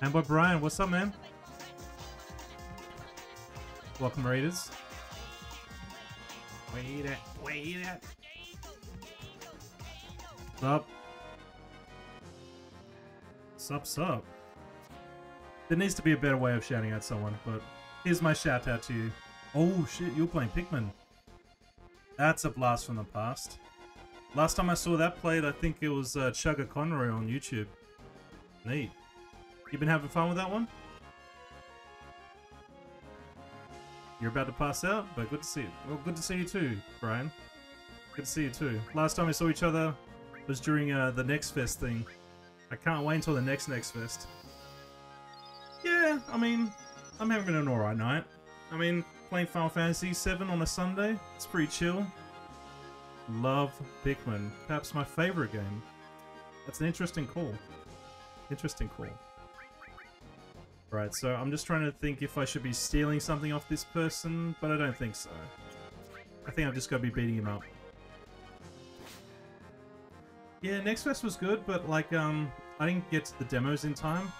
And by Brian, what's up, man? Welcome, Raiders. Wait it, wait it. Sup? Sup, sup. There needs to be a better way of shouting at someone, but here's my shout out to you. Oh shit, you're playing Pikmin. That's a blast from the past. Last time I saw that played, I think it was uh, Chuggaaconroy on YouTube. Neat. You been having fun with that one? You're about to pass out, but good to see you. Well, good to see you too, Brian. Good to see you too. Last time we saw each other was during uh, the Next Fest thing. I can't wait until the next Next Fest. Yeah, I mean, I'm having an alright night. I mean, playing Final Fantasy VII on a Sunday, it's pretty chill. Love Pikmin. Perhaps my favorite game. That's an interesting call. Interesting call. Right, so I'm just trying to think if I should be stealing something off this person, but I don't think so. I think I've just got to be beating him up. Yeah, Next Fest was good, but like, um, I didn't get to the demos in time.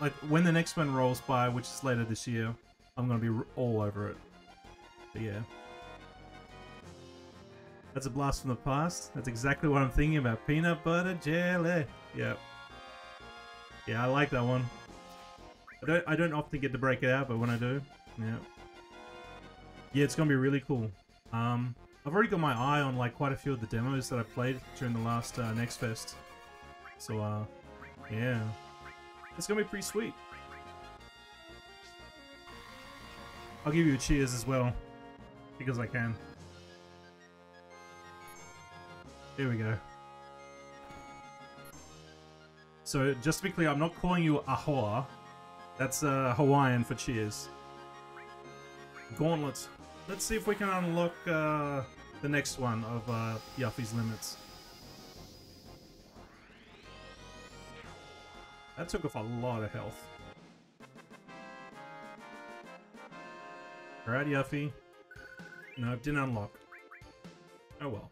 Like, when the next one rolls by, which is later this year, I'm gonna be all over it. But yeah. That's a blast from the past. That's exactly what I'm thinking about. Peanut butter jelly. Yeah. Yeah, I like that one. I don't I don't often get to break it out, but when I do, yeah. Yeah, it's gonna be really cool. Um, I've already got my eye on like quite a few of the demos that I played during the last uh, Next Fest. So uh, yeah, it's gonna be pretty sweet. I'll give you a cheers as well, because I can. There we go. So just to be clear, I'm not calling you Ahoa. That's uh, Hawaiian for cheers. Gauntlet. Let's see if we can unlock uh, the next one of uh, Yuffie's limits. That took off a lot of health. Alright, Yuffie. No, didn't unlock. Oh well.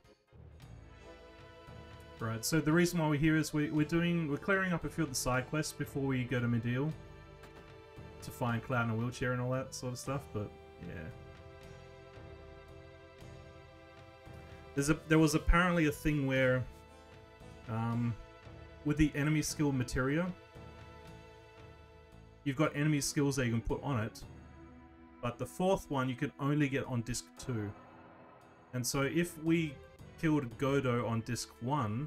Right, so the reason why we're here is we, we're doing, we're clearing up a few of the side quests before we go to Mideel to find Cloud in a wheelchair and all that sort of stuff, but yeah. There's a, there was apparently a thing where, um, with the enemy skill materia, you've got enemy skills that you can put on it, but the fourth one you can only get on disc 2. And so if we killed Godo on disc 1,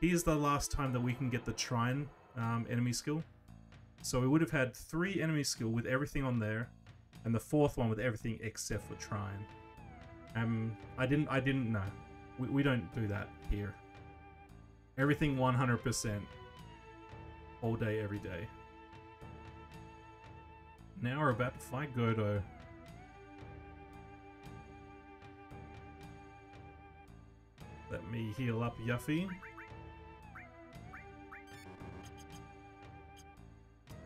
here's the last time that we can get the Trine um, enemy skill. So we would have had three enemy skill with everything on there, and the fourth one with everything except for Trine. Um, I didn't, I didn't know. We, we don't do that here. Everything 100%. All day, every day. Now we're about to fight Godo. Let me heal up Yuffie.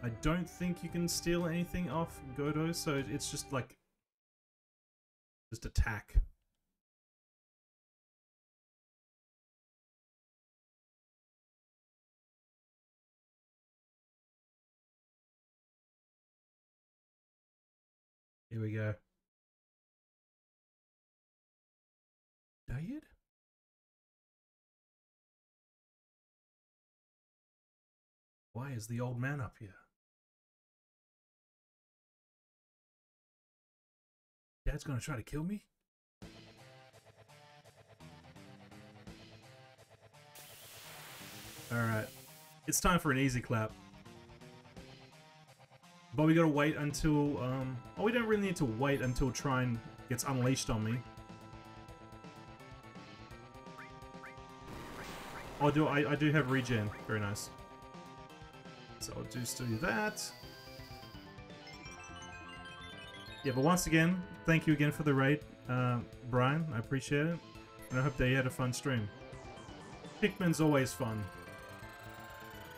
I don't think you can steal anything off Godo, so it's just like... Just attack. Here we go. Died? Why is the old man up here? Dad's gonna try to kill me? Alright. It's time for an easy clap. But we gotta wait until, um... Oh, we don't really need to wait until Trine gets unleashed on me. Oh, do, I, I do have regen. Very nice. So I'll just do that. Yeah, but once again, thank you again for the raid, uh, Brian. I appreciate it. And I hope that you had a fun stream. Pikmin's always fun.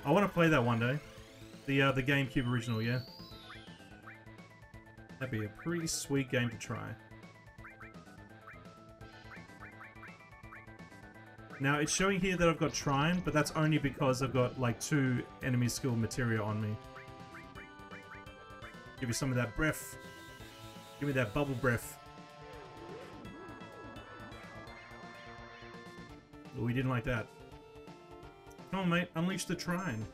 I want to play that one day. The uh, the GameCube original, yeah? That'd be a pretty sweet game to try. Now, it's showing here that I've got Trine, but that's only because I've got, like, two enemy skill materia on me. Give you some of that breath. Give me that bubble breath. We didn't like that. Come on, mate. Unleash the trine.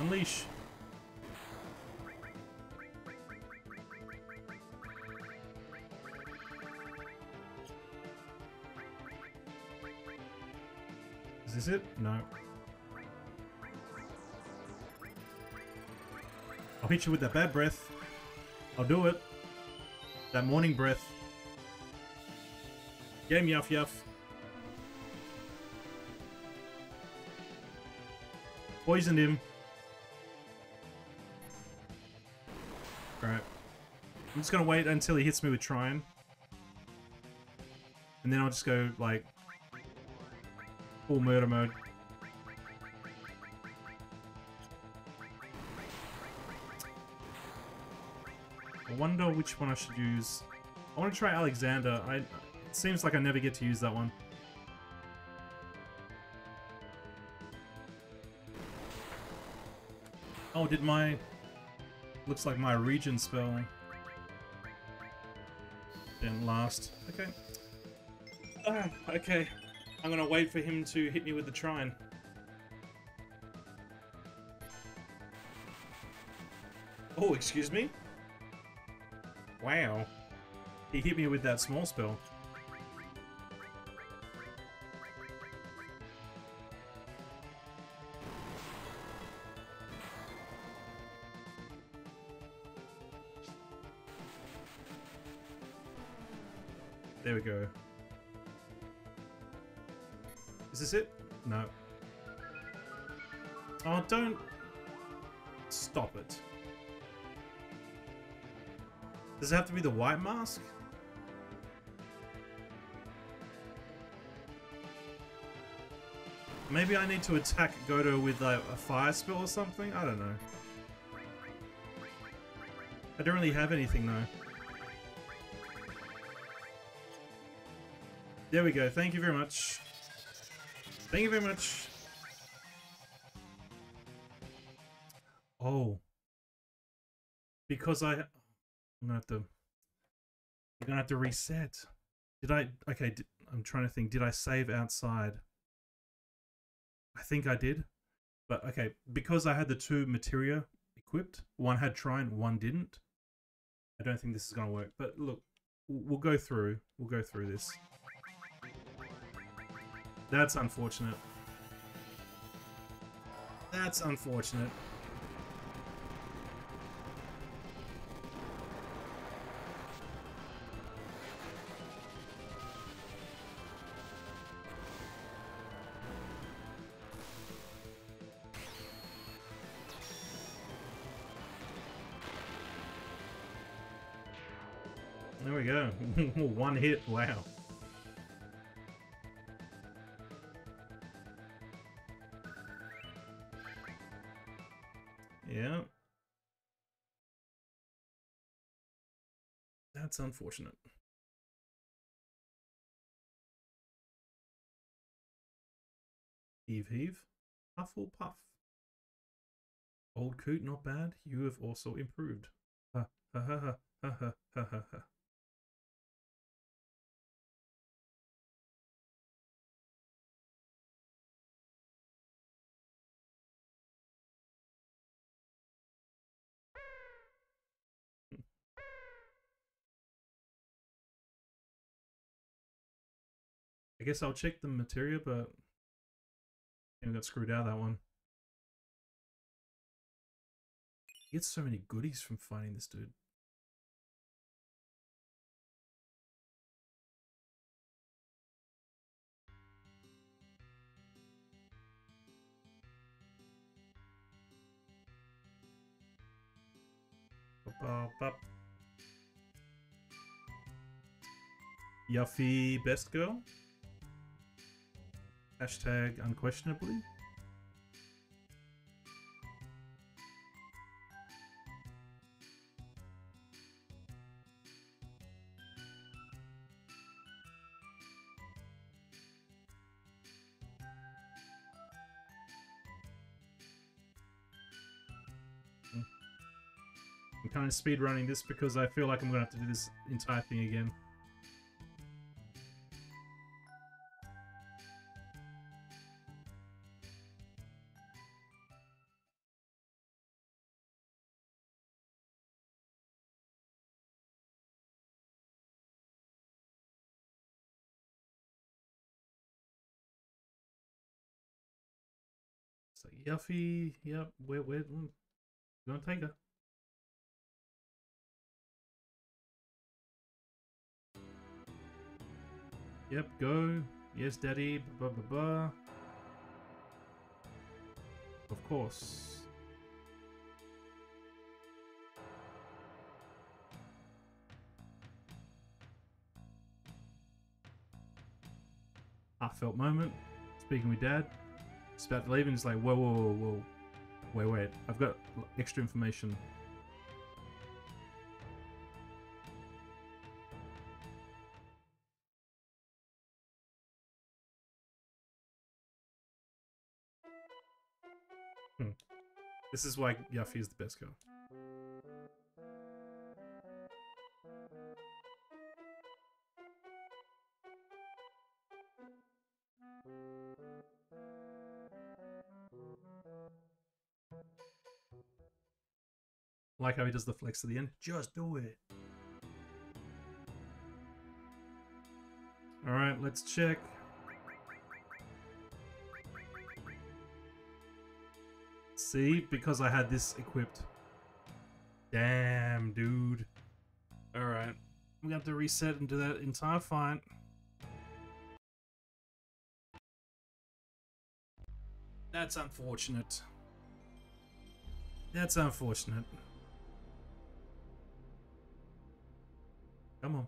Unleash. Is this it? No. I'll hit you with that bad breath. I'll do it. That morning breath. Game yuff yuff. Poisoned him. Alright. I'm just gonna wait until he hits me with Trine. And then I'll just go, like, full murder mode. Wonder which one I should use. I want to try Alexander. I, it seems like I never get to use that one. Oh, did my... Looks like my regen spell didn't last. Okay. Ah, okay. I'm gonna wait for him to hit me with the trine. Oh, excuse me? Wow. He hit me with that small spell. There we go. Is this it? No. Oh, don't... Stop it. Does it have to be the white mask? Maybe I need to attack Godo with a, a fire spell or something? I don't know. I don't really have anything though. There we go. Thank you very much. Thank you very much. Oh. Because I... I'm gonna have to... You're gonna have to reset. Did I... Okay, did, I'm trying to think. Did I save outside? I think I did. But okay, because I had the two materia equipped, one had trine, one didn't. I don't think this is gonna work. But look, we'll go through. We'll go through this. That's unfortunate. That's unfortunate. There we go. One hit. Wow. Yeah. That's unfortunate. Heave heave. Huffle puff. Old coot, not bad. You have also improved. Ha ha ha ha ha ha ha ha I guess I'll check the materia, but I got screwed out that one. He gets so many goodies from finding this dude. Bop. Yuffie best girl? Hashtag unquestionably. Hmm. I'm kind of speed running this because I feel like I'm going to have to do this entire thing again. Yuffie, yep, where where mm, gonna take her. Yep, go. Yes, daddy. Blah blah blah. Of course. Heartfelt moment. Speaking with dad. About to leave and it's like, whoa, whoa, whoa, whoa. Wait, wait. I've got extra information. Hmm. This is why Yuffie is the best girl. Like how he does the flex at the end. Just do it. Alright, let's check. See, because I had this equipped. Damn, dude. Alright. We have to reset and do that entire fight. That's unfortunate. That's unfortunate. Come on.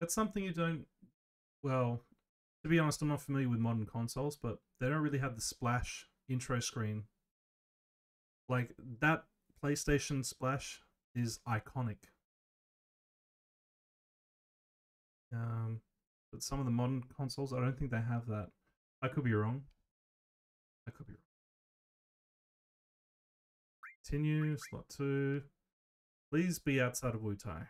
That's something you don't. Well, to be honest, I'm not familiar with modern consoles, but they don't really have the splash intro screen. Like, that PlayStation splash is iconic. Um, but some of the modern consoles, I don't think they have that. I could be wrong. I could be wrong. Continue, slot 2. Please be outside of Wutai.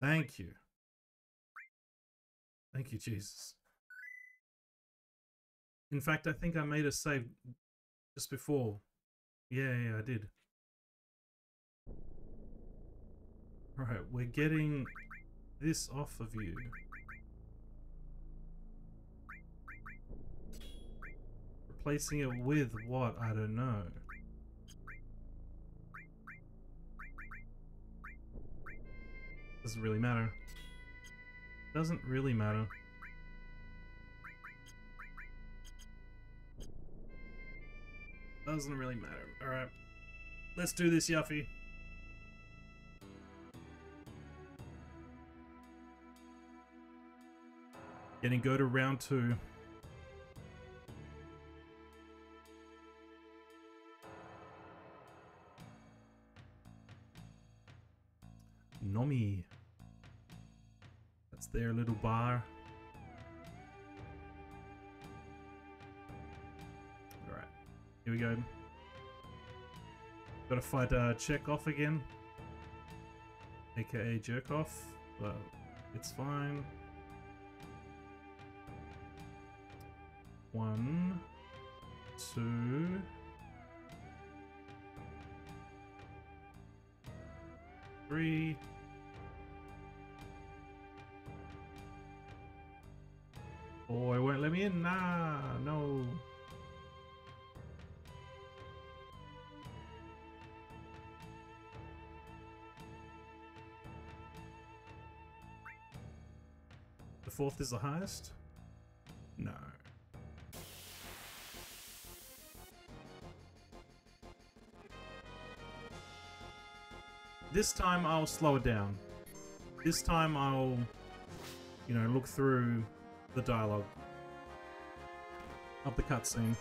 Thank you. Thank you, Jesus. In fact, I think I made a save just before. Yeah, yeah, I did. Right, we're getting this off of you. Replacing it with what? I don't know. Doesn't really matter. Doesn't really matter. Doesn't really matter. Alright. Let's do this, Yuffie. Getting go to round two. Nomi. That's their little bar. Alright, here we go. Gotta fight uh, Chekhov again. AKA Jerkoff, but it's fine. One, two, three. Oh, it won't let me in. Nah, no. The fourth is the highest? No. This time I'll slow it down. This time I'll, you know, look through the dialogue of the cutscene.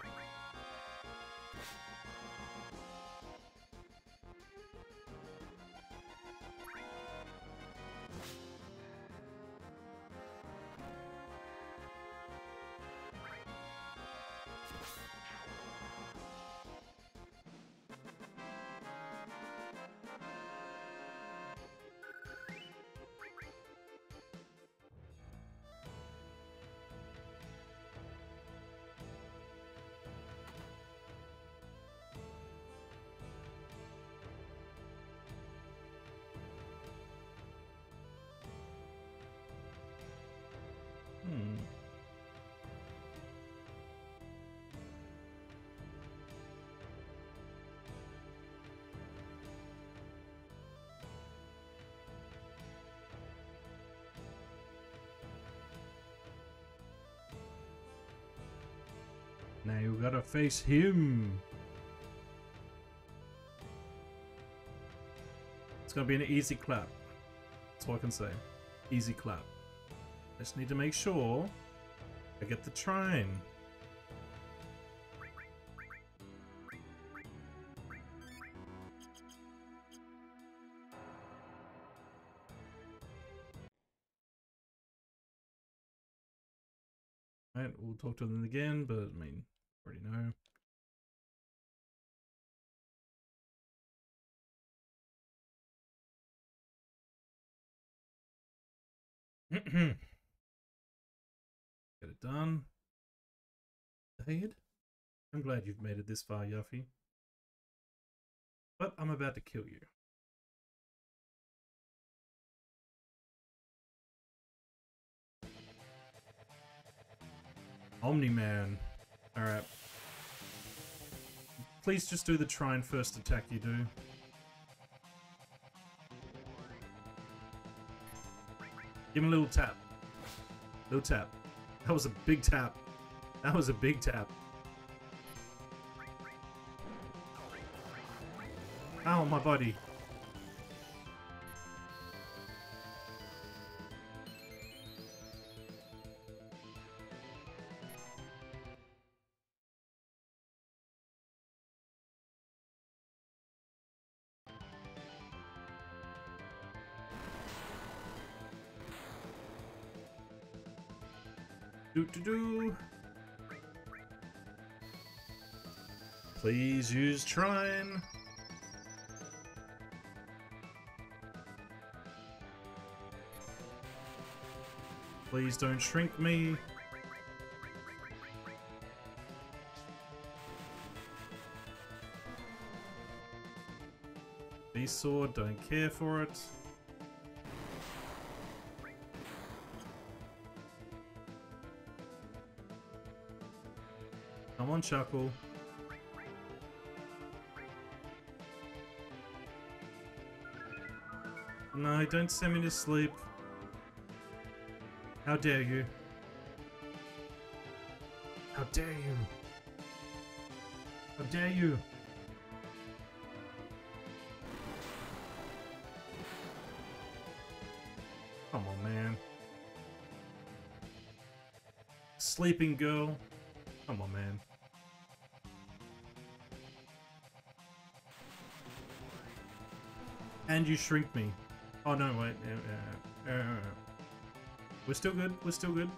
Now you gotta face him. It's gonna be an easy clap. That's all I can say. Easy clap. I just need to make sure I get the Trine. Right, we'll talk to them again, but I mean, already know. Mm-hmm. Get it done. Aid? I'm glad you've made it this far, Yuffie. But I'm about to kill you. Omni-Man. Alright. Please just do the Trine first attack you do. Give him a little tap. Little tap. That was a big tap. That was a big tap. Ow, my body. Do do. Please use Trine. Please don't shrink me. Beast Sword, don't care for it. On, Chuckle. No, don't send me to sleep. How dare you? How dare you? How dare you? Come on, man. Sleeping girl. And you shrink me. Oh no, wait. Uh, uh, we're still good. We're still good.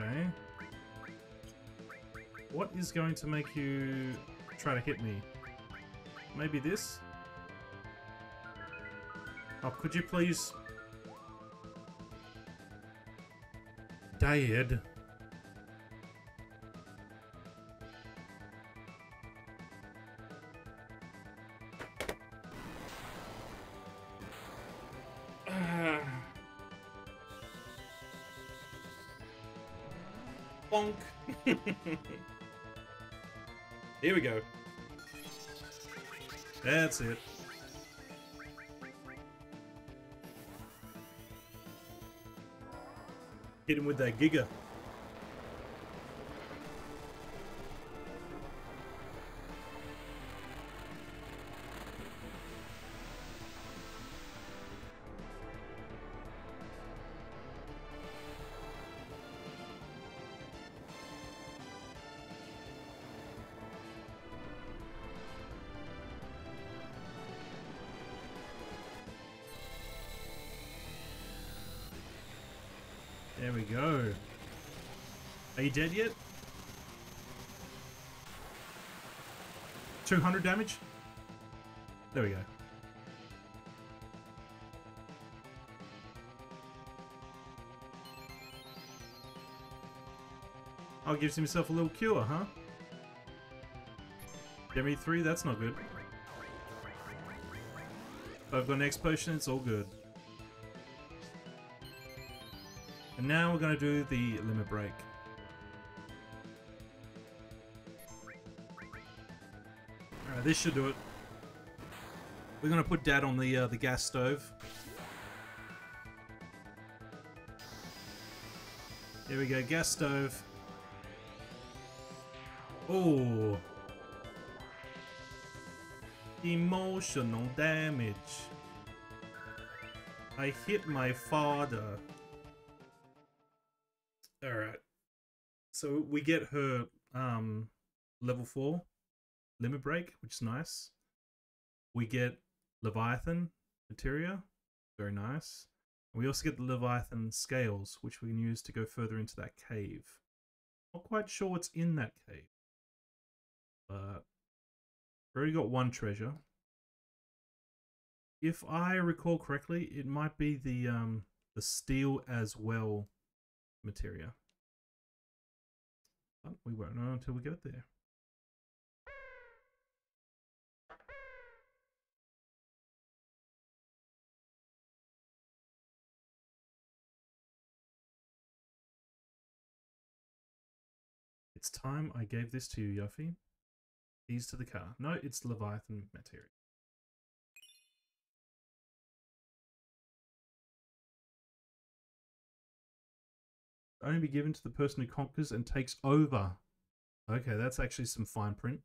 Okay. What is going to make you try to hit me? Maybe this? Oh, could you please... Dad. Bonk. Here we go. That's it. Hit him with that Giga. Dead yet? 200 damage? There we go. Oh, gives himself a little cure, huh? Demi 3, that's not good. But I've got an X potion, it's all good. And now we're going to do the limit break. This should do it. We're to put Dad on the uh, the gas stove. Here we go, gas stove. Oh. Emotional damage. I hit my father. Alright. So we get her um level 4 limit break, which is nice. We get Leviathan materia, very nice. And we also get the Leviathan scales, which we can use to go further into that cave. Not quite sure what's in that cave. But we already got one treasure. If I recall correctly, it might be the um the steal as well materia. But we won't know until we get there. It's time I gave this to you, Yuffie. Keys to the car. No, it's Leviathan materia. Only be given to the person who conquers and takes over. Okay, that's actually some fine print.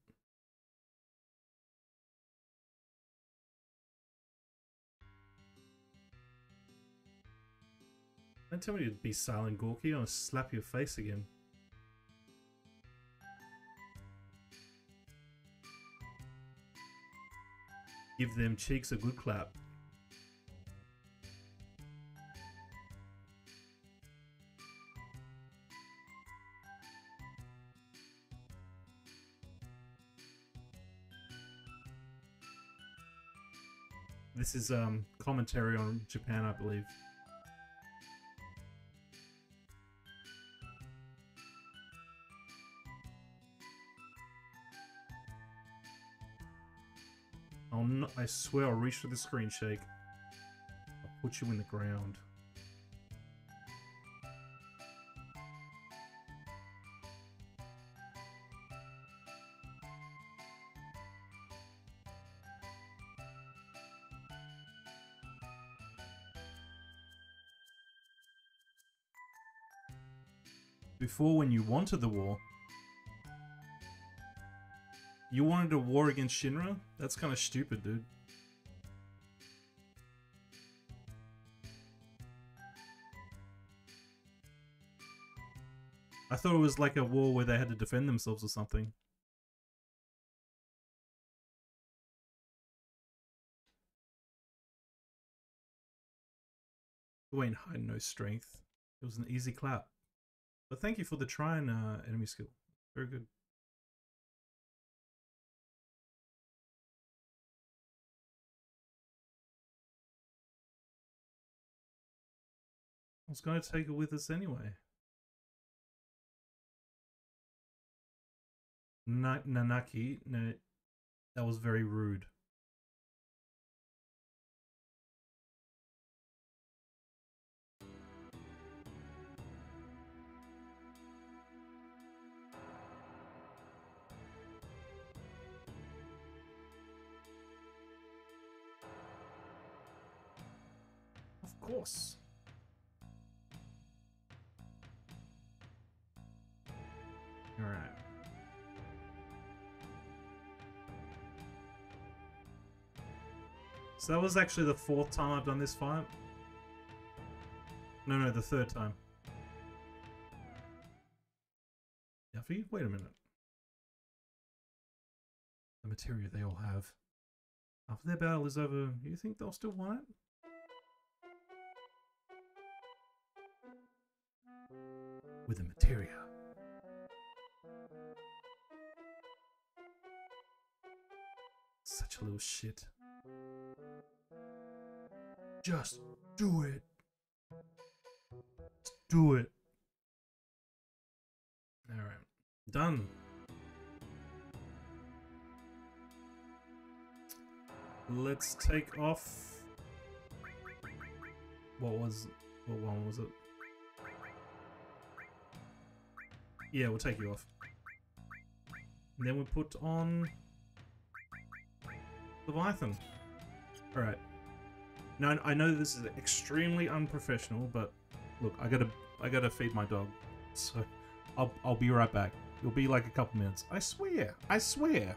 Don't tell me to be silent, Gorky. I'll slap your face again. Give them cheeks a good clap. This is um commentary on Japan, I believe. I swear I'll reach for the screen shake. I'll put you in the ground. Before, when you wanted the war, you wanted a war against Shinra? That's kind of stupid, dude. I thought it was like a war where they had to defend themselves or something. Dwayne had no strength. It was an easy clap. But thank you for the Trine uh, enemy skill. Very good. Was going to take it with us anyway. Na Nanaki, no, that was very rude. Of course. So that was actually the fourth time I've done this fight. No, no, the third time. Yuffie, wait a minute. The materia they all have. After their battle is over, you think they'll still want it? With the materia. Such a little shit. Just do it. Just do it. Alright. Done. let's take off. What was what one was it? Yeah, we'll take you off. And then we put on Leviathan. Alright. Now I know this is extremely unprofessional, but look, I gotta I gotta feed my dog. So I'll I'll be right back. It'll be like a couple minutes. I swear. I swear.